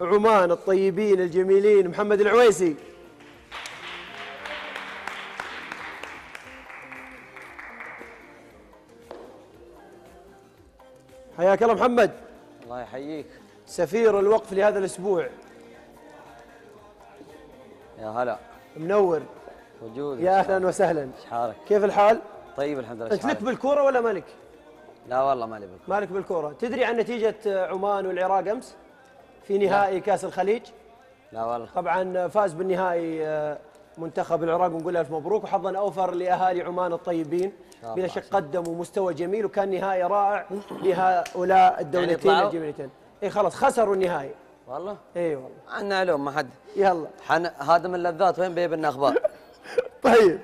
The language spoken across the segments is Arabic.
عمان الطيبين الجميلين محمد العويسي. حياك الله محمد. الله يحييك. سفير الوقف لهذا الأسبوع. يا هلا. منور. وجود يا أهلا وسهلا. إيش حالك؟ كيف الحال؟ طيب الحمد لله. أنت لك؟ بالكورة ولا مالك؟ لا والله مالي بك مالك بالكورة، تدري عن نتيجة عمان والعراق أمس؟ في نهائي كأس الخليج؟ لا والله. طبعا فاز بالنهائي آه، منتخب العراق ونقول ألف مبروك وحظا أوفر لأهالي عمان الطيبين. بلا. شك قدموا مستوى جميل وكان نهائي رائع لهؤلاء الدولتين يطلعوا؟ الجميلتين. إي خلاص خسروا النهائي. والله؟ إي والله. عنا علوم ما حد. يلا. حن هادم اللذات وين بيبنا أخبار طيب.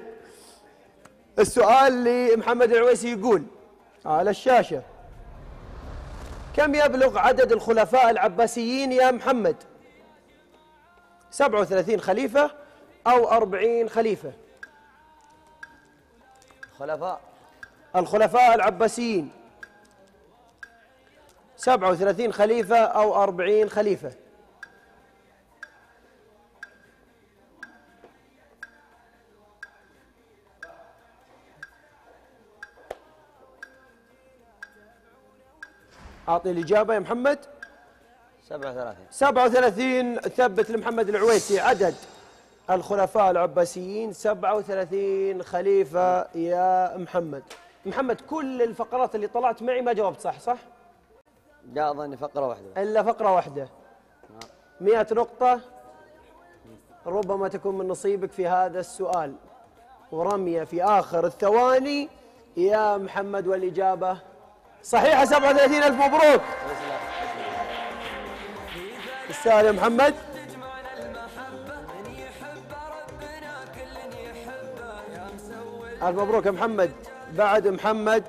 السؤال لمحمد العويسي يقول على الشاشة. كم يبلغ عدد الخلفاء العباسيين يا محمد؟ 37 خليفة أو 40 خليفة. خلفاء. الخلفاء العباسيين. 37 خليفة أو 40 خليفة. أعطي الإجابة يا محمد. 37 37 ثبت لمحمد العويسي عدد الخلفاء العباسيين 37 خليفة يا محمد. محمد كل الفقرات اللي طلعت معي ما جاوبت صح؟ صح؟ جاء ظني فقرة واحدة. بس. إلا فقرة واحدة. 100 نقطة. ربما تكون من نصيبك في هذا السؤال. ورمية في آخر الثواني. يا محمد والإجابة صحيحة 37 ألف مبروك. السؤال يا محمد. ألف مبروك يا محمد. بعد محمد.